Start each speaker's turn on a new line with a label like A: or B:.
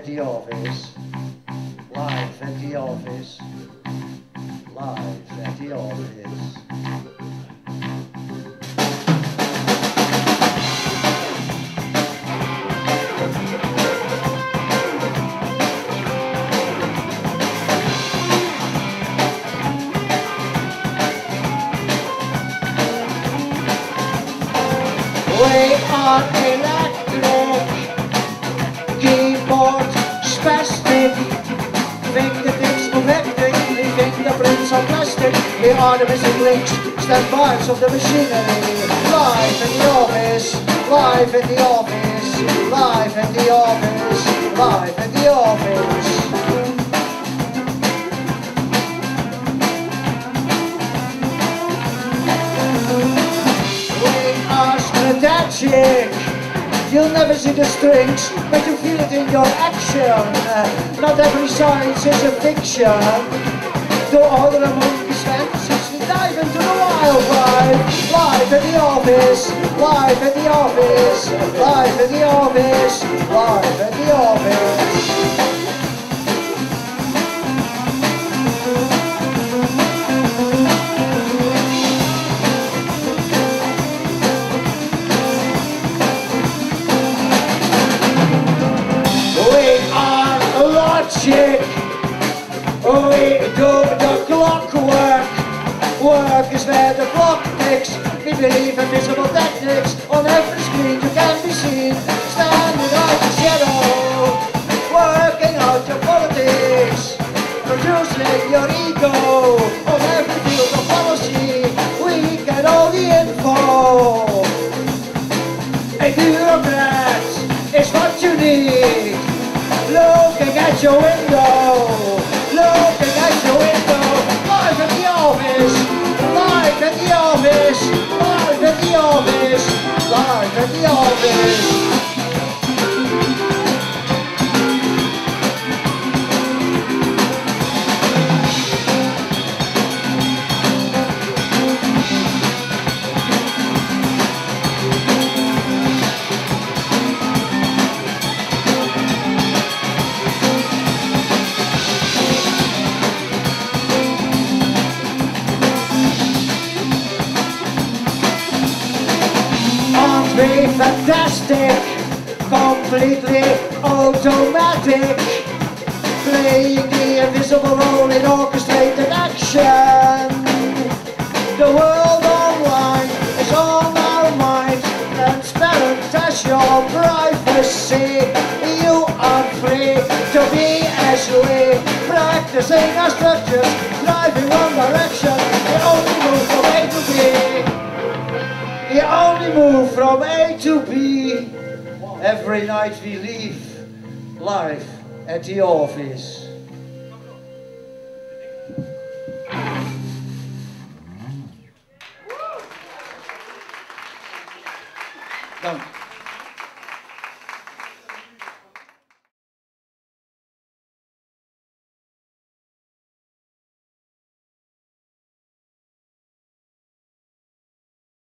A: the office. life at the office. life at the office. We are electric, are the missing links, stand parts of the machinery. Live in the office, live in the office, live in the office, live in the office. We are strategic. You'll never see the strings, but you feel it in your action. Not every science is a fiction. To order a wild ride. Live at the office, live at the office, live at the office, live at the office. We are logic. We. Work is where the clock ticks. We believe in visible techniques. On every screen you can be seen. Standing out the shadow. Working out your politics. Producing your ego. On every field of policy. We get all the info. A bureaucrat is what you need. Looking at your window, Fantastic? Completely automatic. Playing the invisible role in orchestrated action. The world online is on our minds. Transparent as your privacy. You are free to be as we. Practicing our structures, driving one direction. We only move from A to B. You only move from A to B. Every night we leave live at the office. Dank.